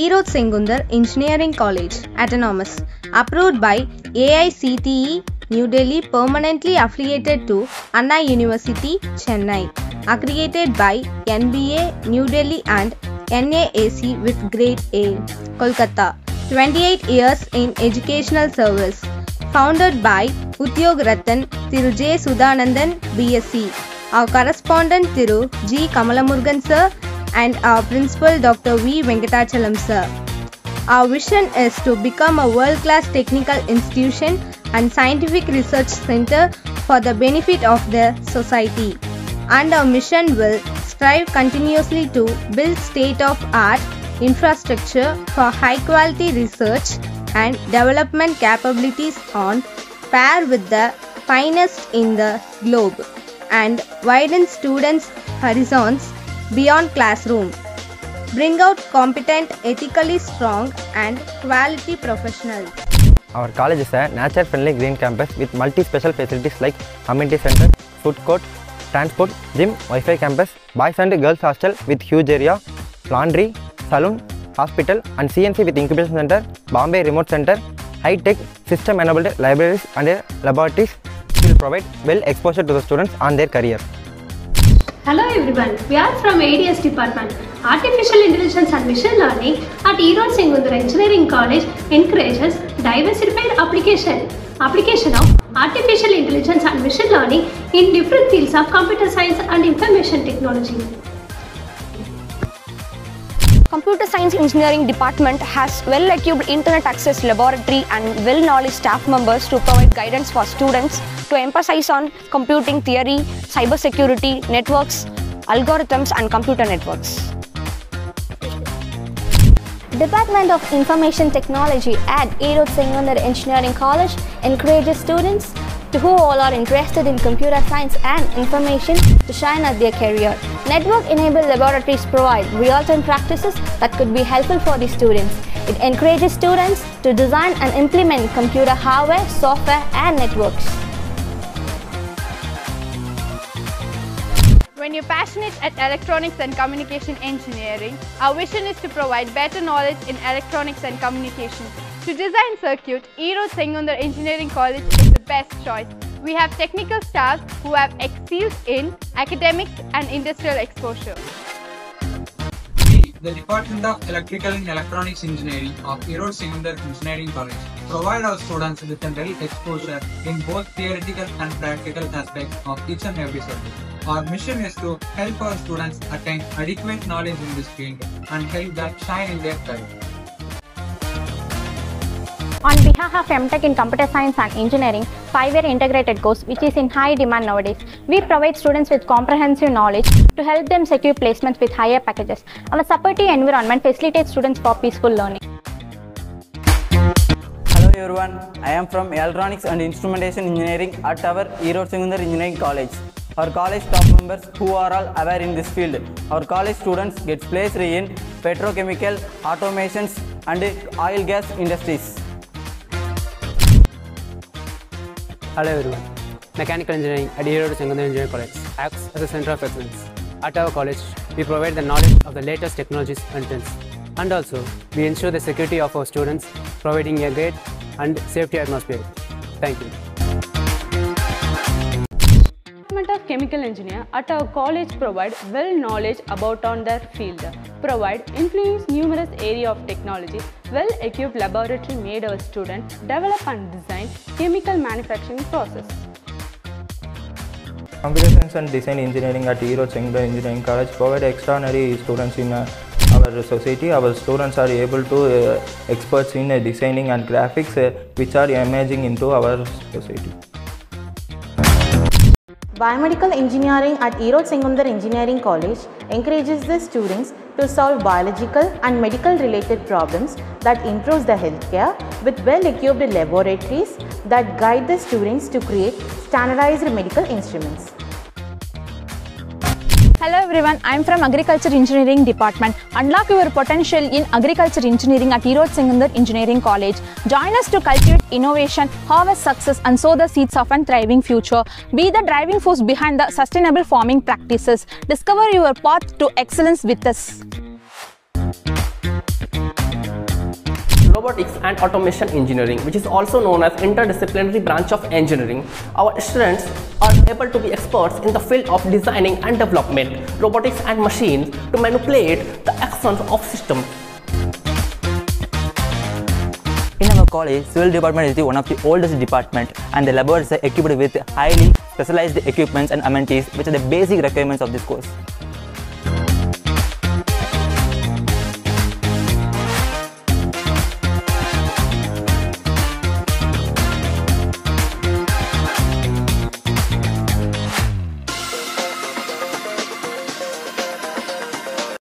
Erode Sengundar Engineering College, Autonomous, approved by AICTE New Delhi, permanently affiliated to Anna University, Chennai, accredited by NBA New Delhi and NAAC with grade A, Kolkata. 28 years in educational service. Founded by Udyog Ratan Thiru J. Sudhanandan, BSc. Our correspondent Thiru G. Kamalamurgan sir and our principal Dr. V. Venkatachalam sir. Our vision is to become a world-class technical institution and scientific research center for the benefit of the society. And our mission will strive continuously to build state-of-art infrastructure for high-quality research and development capabilities on par with the finest in the globe and widen students' horizons beyond classroom. Bring out competent, ethically strong and quality professionals. Our college is a nature-friendly green campus with multi-special facilities like amenity center, food court, transport, gym, Wi-Fi campus, boys and girls hostel with huge area, laundry, salon, hospital and CNC with incubation center, Bombay remote center, high-tech system-enabled libraries and laboratories will provide well exposure to the students on their career. Hello everyone, we are from ADS department. Artificial Intelligence and Machine Learning at Erode Sengunthar Engineering College encourages diversified application application of artificial intelligence and machine learning in different fields of computer science and information technology. Computer Science Engineering Department has well-equipped internet access laboratory and well-knowledge staff members to provide guidance for students to emphasize on computing theory, cybersecurity, networks, algorithms and computer networks. Department of Information Technology at Erode Sengunthar Engineering College encourages students to who all are interested in computer science and information to shine at their career. Network-enabled laboratories provide real-time practices that could be helpful for the students. It encourages students to design and implement computer hardware, software and networks. When you're passionate at electronics and communication engineering, our vision is to provide better knowledge in electronics and communication. To design circuit, Erode Sengunthar Engineering College best choice. We have technical staff who have excelled in academics and industrial exposure. The Department of Electrical and Electronics Engineering of Erode Sengunthar Engineering College, provide our students with a real exposure in both theoretical and practical aspects of each and every subject. Our mission is to help our students attain adequate knowledge in this field and help them shine in their career. On behalf of MTech in Computer Science and Engineering, five-year integrated course which is in high demand nowadays, we provide students with comprehensive knowledge to help them secure placements with higher packages. Our supportive environment facilitates students for peaceful learning. Hello everyone, I am from Electronics and Instrumentation Engineering at our Erode Sengunthar Engineering College. Our college top members who are all aware in this field. Our college students get placed in petrochemical, automations and oil gas industries. Hello everyone. Mechanical Engineering at Erode Sengunthar Engineering College acts as a center of excellence. At our college, we provide the knowledge of the latest technologies and trends. And also, we ensure the security of our students, providing a great and safety atmosphere. Thank you. Chemical Engineer at our college provide well knowledge about on their field, provide influence numerous area of technology, well equipped laboratory made our student develop and design chemical manufacturing process. Computer Science and Design Engineering at Erode Sengunthar Engineering College provide extraordinary students in uh, our society. Our students are able to uh, experts in uh, designing and graphics uh, which are emerging into our society. Biomedical engineering at Erode Sengunthar Engineering College encourages the students to solve biological and medical related problems that improves the healthcare with well equipped laboratories that guide the students to create standardized medical instruments. Hello everyone, I am from Agriculture Engineering Department. Unlock your potential in agriculture engineering at Erode Sengunthar Engineering College. Join us to cultivate innovation, harvest success and sow the seeds of a thriving future. Be the driving force behind the sustainable farming practices. Discover your path to excellence with us. Robotics and automation engineering, which is also known as interdisciplinary branch of engineering. Our students are able to be experts in the field of designing and development, robotics and machines to manipulate the actions of systems. In our college, civil department is the one of the oldest department and the laboratories are equipped with highly specialized equipments and amenities which are the basic requirements of this course.